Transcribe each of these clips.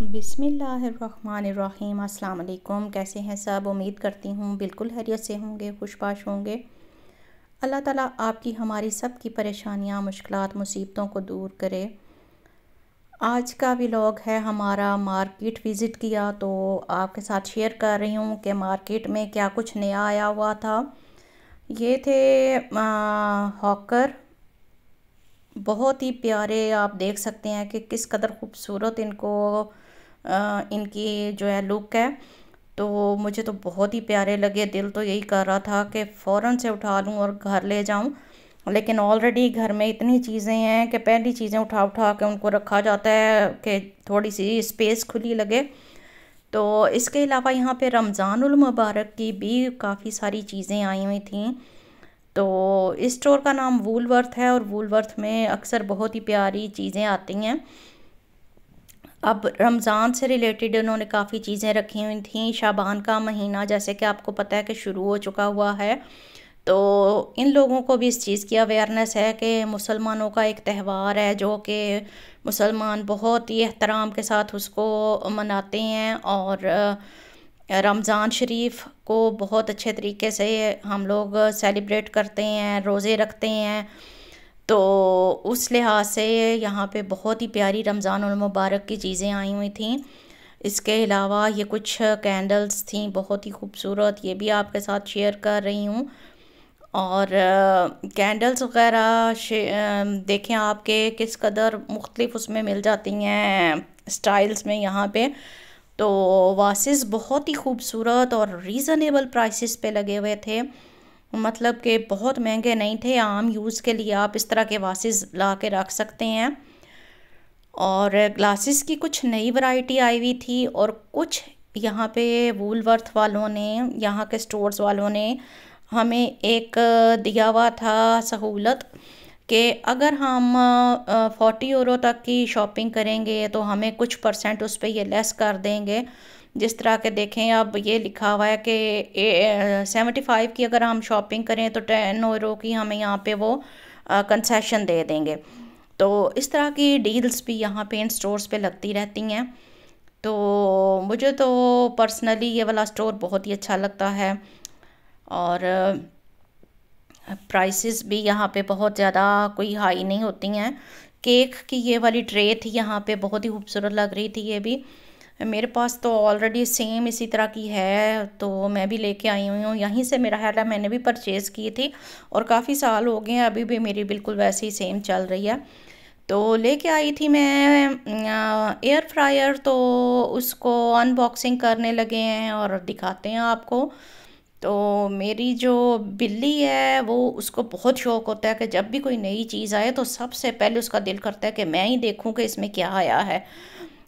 बिसमीम् अल्लाम कैसे हैं सब? उम्मीद करती हूँ बिल्कुल हैरियत से होंगे, खुशबाश होंगे। अल्लाह ताला आपकी, हमारी सब की परेशानियाँ मुश्किल मुसीबतों को दूर करे। आज का व्लॉग है हमारा मार्केट विज़िट किया तो आपके साथ शेयर कर रही हूँ कि मार्केट में क्या कुछ नया आया हुआ था। ये थे हॉकर। बहुत ही प्यारे, आप देख सकते हैं कि किस कदर खूबसूरत इनको इनकी जो है लुक है। तो मुझे तो बहुत ही प्यारे लगे। दिल तो यही कर रहा था कि फ़ौर से उठा लूँ और घर ले जाऊँ। लेकिन ऑलरेडी घर में इतनी चीज़ें हैं कि पहली चीज़ें उठा उठा के उनको रखा जाता है कि थोड़ी सी स्पेस खुली लगे। तो इसके अलावा यहाँ पे रमज़ानुल मुबारक की भी काफ़ी सारी चीज़ें आई हुई थी। तो इस स्टोर का नाम वूलवर्थ है और वूलवर्थ में अक्सर बहुत ही प्यारी चीज़ें आती हैं। अब रमज़ान से रिलेटेड उन्होंने काफ़ी चीज़ें रखी हुई थी। शाबान का महीना, जैसे कि आपको पता है कि शुरू हो चुका हुआ है। तो इन लोगों को भी इस चीज़ की अवेयरनेस है कि मुसलमानों का एक त्यौहार है, जो कि मुसलमान बहुत ही एहतराम के साथ उसको मनाते हैं और रमज़ान शरीफ को बहुत अच्छे तरीके से हम लोग सेलिब्रेट करते हैं, रोज़े रखते हैं। तो उस लिहाज से यहाँ पे बहुत ही प्यारी रमज़ान और मुबारक की चीज़ें आई हुई थी। इसके अलावा ये कुछ कैंडल्स थी, बहुत ही खूबसूरत, ये भी आपके साथ शेयर कर रही हूँ। और कैंडल्स वगैरह देखें आपके किस कदर मुख्तलिफ़ उसमें मिल जाती हैं स्टाइल्स में यहाँ पे। तो वासिस बहुत ही खूबसूरत और रीज़नेबल प्राइसेस पे लगे हुए थे। मतलब कि बहुत महँगे नहीं थे, आम यूज़ के लिए आप इस तरह के वासिस ला के रख सकते हैं। और ग्लासेस की कुछ नई वैरायटी आई हुई थी और कुछ यहाँ पे वूलवर्थ वालों ने, यहाँ के स्टोर्स वालों ने हमें एक दिया हुआ था सहूलत कि अगर हम फोर्टी यूरो तक की शॉपिंग करेंगे तो हमें कुछ परसेंट उस पर ये लेस कर देंगे। जिस तरह के देखें, अब ये लिखा हुआ है कि सेवेंटी फाइव की अगर हम शॉपिंग करें तो टेन यूरो की हमें यहाँ पे वो कंसेशन दे देंगे। तो इस तरह की डील्स भी यहाँ पे इन स्टोर्स पे लगती रहती हैं। तो मुझे तो पर्सनली ये वाला स्टोर बहुत ही अच्छा लगता है। और प्राइसेस भी यहाँ पे बहुत ज़्यादा कोई हाई नहीं होती हैं। केक की ये वाली ट्रे थी, यहाँ पे बहुत ही खूबसूरत लग रही थी ये भी। मेरे पास तो ऑलरेडी सेम इसी तरह की है तो मैं भी लेके आई हुई हूँ। यहीं से मेरा है मैंने भी परचेज़ की थी और काफ़ी साल हो गए हैं, अभी भी मेरी बिल्कुल वैसे ही सेम चल रही है। तो लेके आई थी मैं एयर फ्रायर तो उसको अनबॉक्सिंग करने लगे हैं और दिखाते हैं आपको। तो मेरी जो बिल्ली है, वो उसको बहुत शौक़ होता है कि जब भी कोई नई चीज़ आए तो सबसे पहले उसका दिल करता है कि मैं ही देखूँ कि इसमें क्या आया है।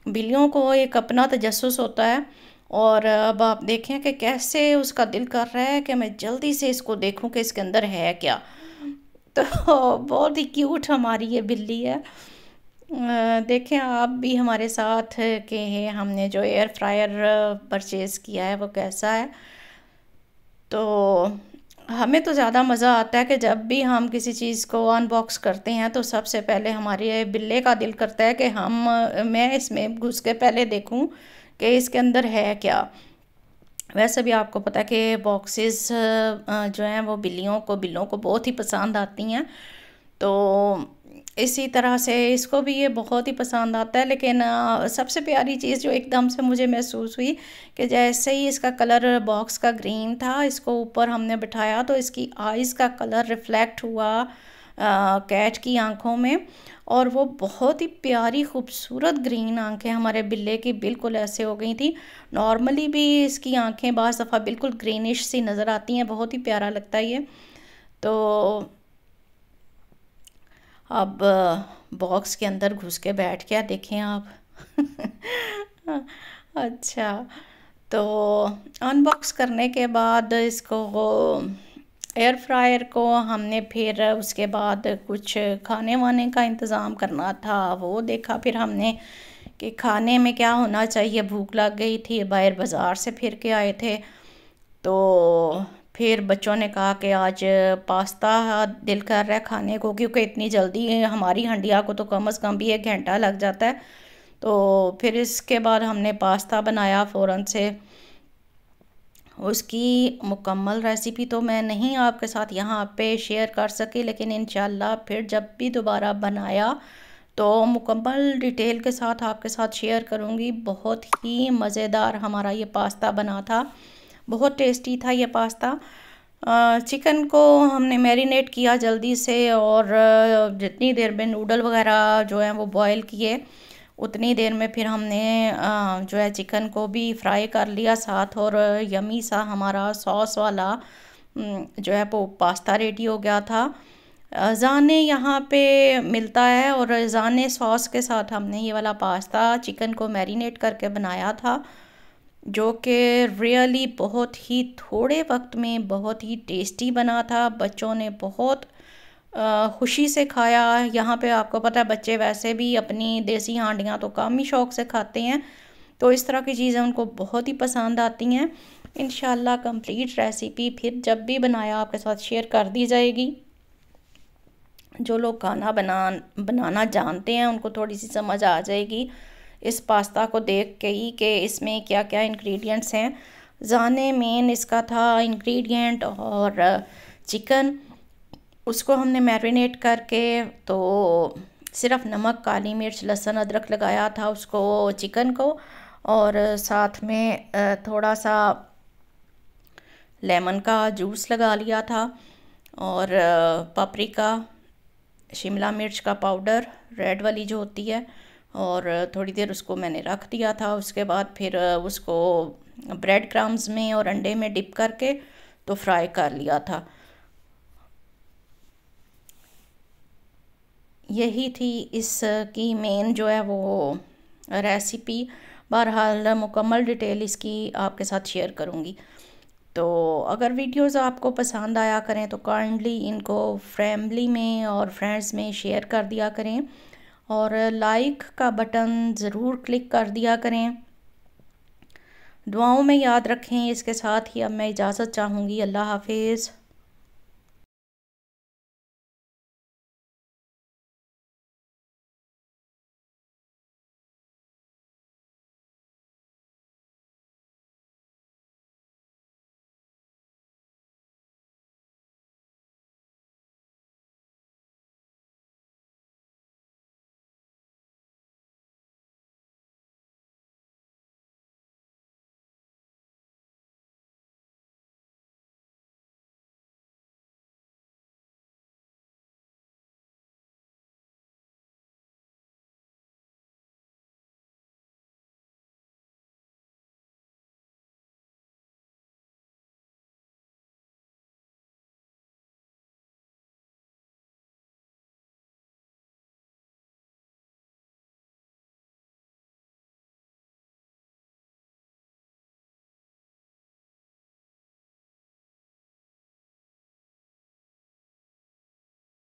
बिल्लियों को एक अपना तजस होता है। और अब आप देखें कि कैसे उसका दिल कर रहा है कि मैं जल्दी से इसको देखूँ कि इसके अंदर है क्या। तो बहुत ही क्यूट हमारी ये बिल्ली है। देखें आप भी हमारे साथ के हमने जो एयर फ्रायर परचेज़ किया है वो कैसा है। तो हमें तो ज़्यादा मज़ा आता है कि जब भी हम किसी चीज़ को अनबॉक्स करते हैं तो सबसे पहले हमारे बिल्ले का दिल करता है कि हम, मैं इसमें घुस के पहले देखूँ कि इसके अंदर है क्या। वैसे भी आपको पता है कि बॉक्सेस जो हैं वो बिल्लियों को, बिल्लों को बहुत ही पसंद आती हैं। तो इसी तरह से इसको भी ये बहुत ही पसंद आता है, लेकिन सबसे प्यारी चीज़ जो एकदम से मुझे महसूस हुई कि जैसे ही इसका कलर बॉक्स का ग्रीन था, इसको ऊपर हमने बिठाया तो इसकी आइज़ का कलर रिफ्लेक्ट हुआ कैट की आँखों में और वो बहुत ही प्यारी, खूबसूरत ग्रीन आँखें हमारे बिल्ले की बिल्कुल ऐसे हो गई थी। नॉर्मली भी इसकी आँखें बाज़ दफ़ा बिल्कुल ग्रीनिश सी नज़र आती हैं, बहुत ही प्यारा लगता है ये। तो अब बॉक्स के अंदर घुस के बैठ क्या देखें आप। अच्छा तो अनबॉक्स करने के बाद इसको एयर फ्रायर को हमने फिर उसके बाद कुछ खाने वाने का इंतज़ाम करना था। वो देखा फिर हमने कि खाने में क्या होना चाहिए, भूख लग गई थी, बाहर बाज़ार से फिर के आए थे। तो फिर बच्चों ने कहा कि आज पास्ता दिल कर रहा है खाने को, क्योंकि इतनी जल्दी हमारी हंडिया को तो कम अज़ कम भी एक घंटा लग जाता है। तो फिर इसके बाद हमने पास्ता बनाया फ़ौरन से। उसकी मुकम्मल रेसिपी तो मैं नहीं आपके साथ यहाँ पे शेयर कर सकी, लेकिन इन फिर जब भी दोबारा बनाया तो मुकम्मल डिटेल के साथ आपके साथ शेयर करूँगी। बहुत ही मज़ेदार हमारा ये पास्ता बना था। बहुत टेस्टी था ये पास्ता। चिकन को हमने मैरिनेट किया जल्दी से और जितनी देर में नूडल वगैरह जो है वो बॉयल किए, उतनी देर में फिर हमने जो है चिकन को भी फ्राई कर लिया साथ और यमी सा हमारा सॉस वाला जो है वो पास्ता रेडी हो गया था। जाने यहाँ पे मिलता है और जाने सॉस के साथ हमने ये वाला पास्ता चिकन को मैरिनेट करके बनाया था। जो कि रियली बहुत ही थोड़े वक्त में बहुत ही टेस्टी बना था। बच्चों ने बहुत खुशी से खाया। यहाँ पे आपको पता है, बच्चे वैसे भी अपनी देसी हांडियाँ तो कम ही शौक़ से खाते हैं। तो इस तरह की चीज़ें उनको बहुत ही पसंद आती हैं। इन कंप्लीट रेसिपी फिर जब भी बनाया, आपके साथ शेयर कर दी जाएगी। जो लोग खाना बना, बनाना जानते हैं, उनको थोड़ी सी समझ आ जाएगी। इस पास्ता को देख के ही कि इसमें क्या क्या इंग्रेडिएंट्स हैं। जाने मेन इसका था इंग्रेडिएंट और चिकन उसको हमने मैरिनेट करके तो सिर्फ़ नमक, काली मिर्च, लहसुन, अदरक लगाया था उसको चिकन को। और साथ में थोड़ा सा लेमन का जूस लगा लिया था और पापरिका शिमला मिर्च का पाउडर रेड वाली जो होती है। और थोड़ी देर उसको मैंने रख दिया था। उसके बाद फिर उसको ब्रेड क्रम्स में और अंडे में डिप करके तो फ्राई कर लिया था। यही थी इसकी मेन जो है वो रेसिपी बहरहाल, मुकम्मल डिटेल इसकी आपके साथ शेयर करूँगी। तो अगर वीडियोस आपको पसंद आया करें तो काइंडली इनको फैमिली में और फ्रेंड्स में शेयर कर दिया करें। और लाइक का बटन ज़रूर क्लिक कर दिया करें। दुआओं में याद रखें, इसके साथ ही अब मैं इजाज़त चाहूँगी। अल्लाह हाफिज़।